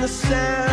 the sound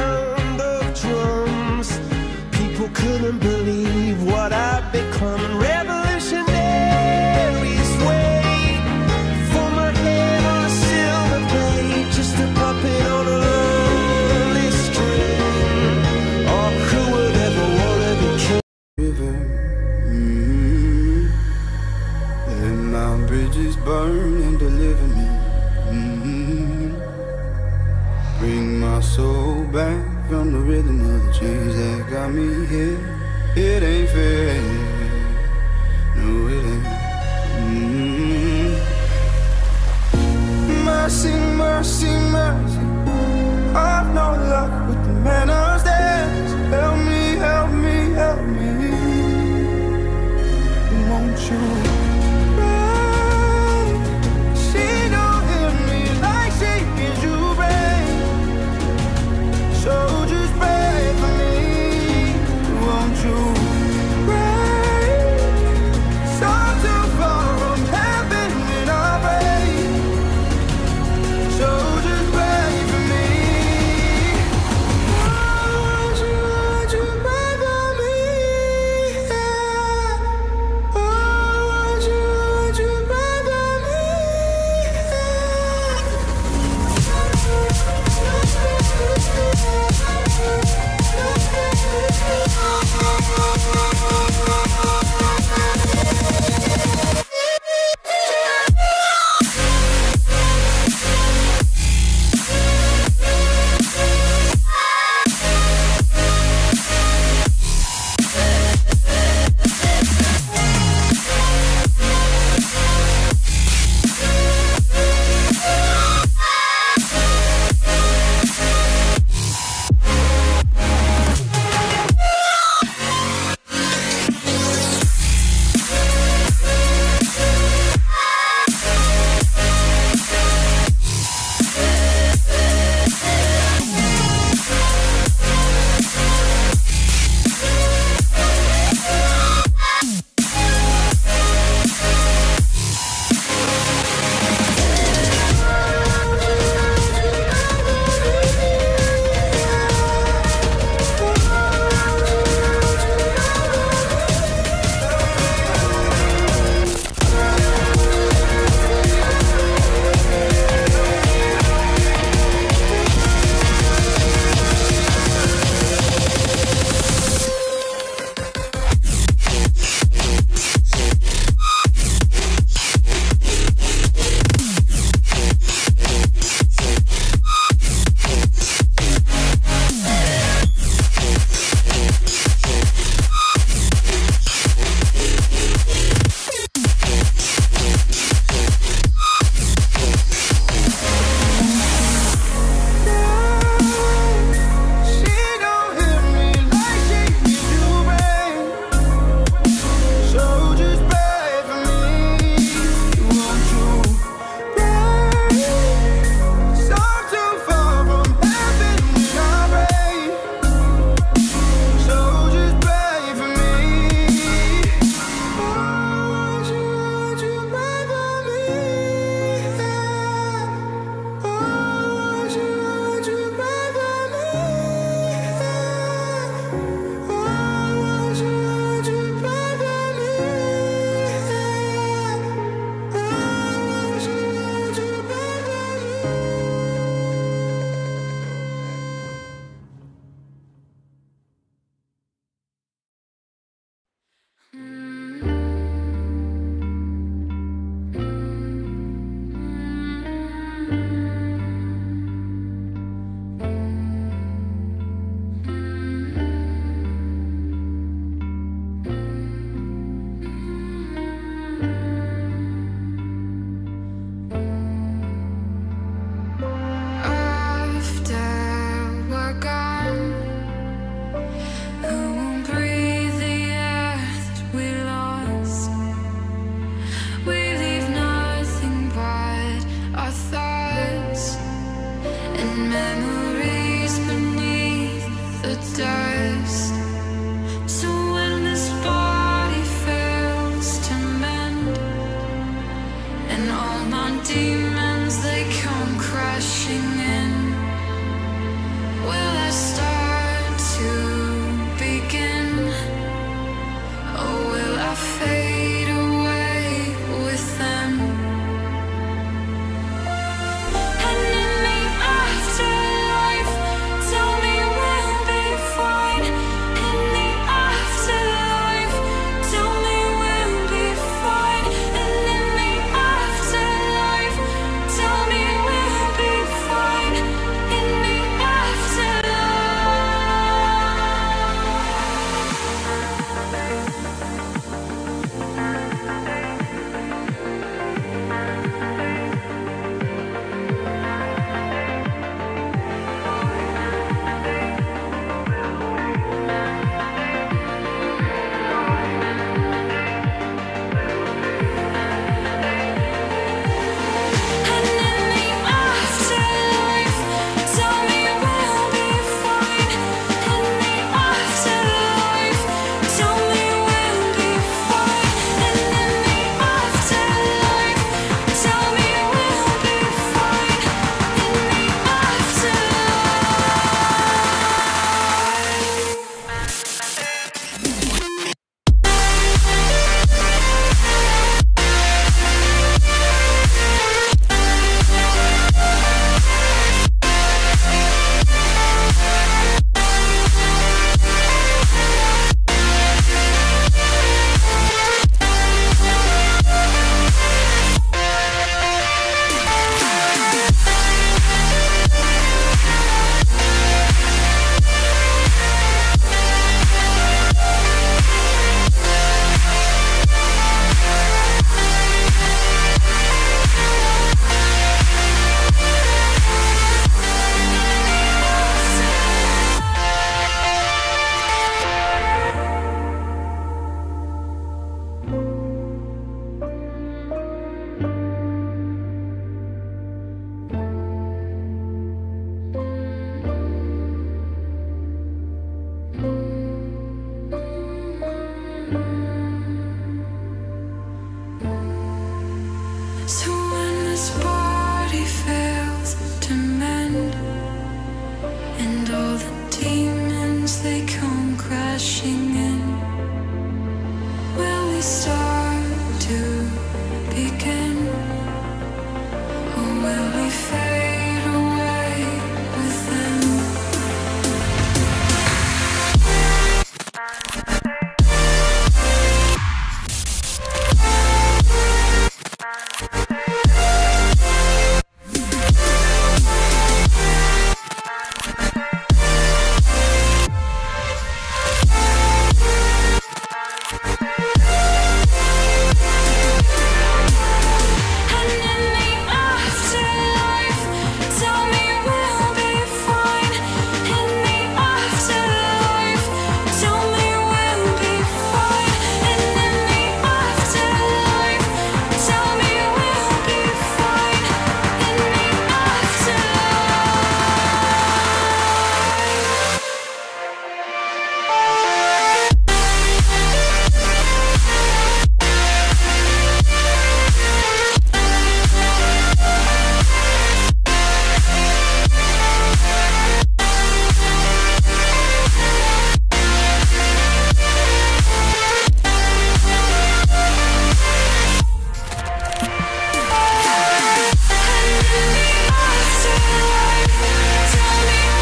I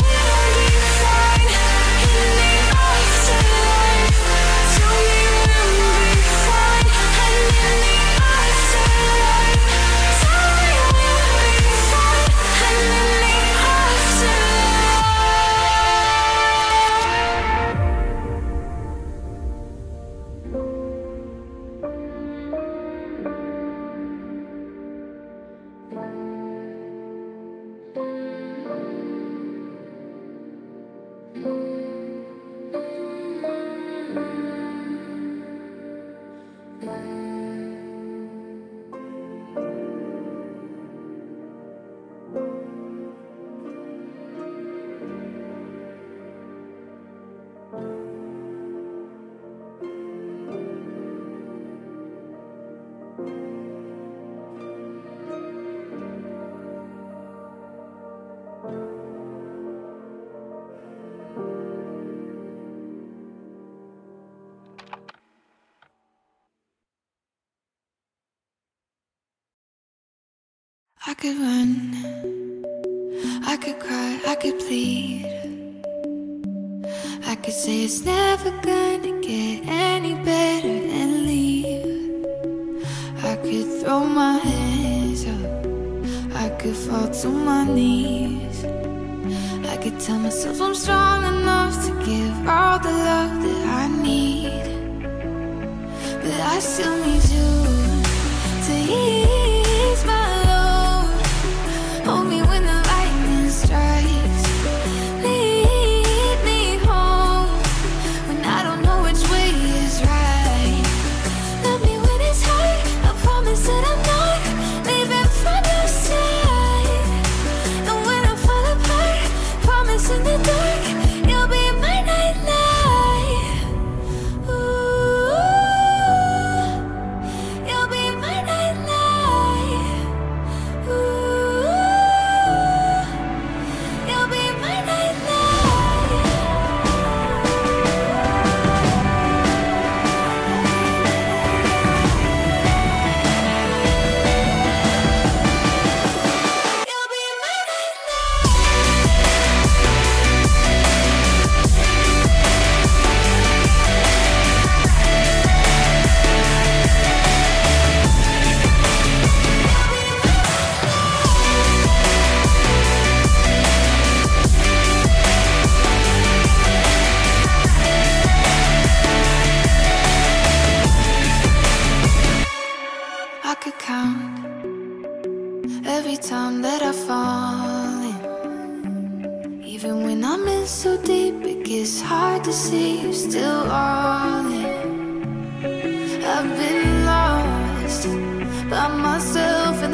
could run, I could cry, I could plead. I could say it's never gonna get any better and leave. I could throw my hands up, I could fall to my knees. I could tell myself I'm strong enough to give all the love that I need. But I still need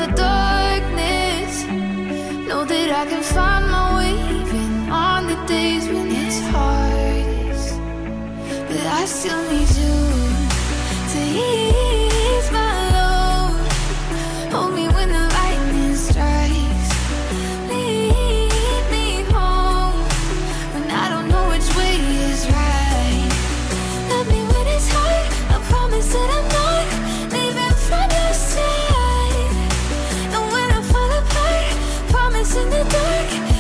the darkness. Know that I can find my way Even on the days when it's hardest But I still need you to hear. in the dark.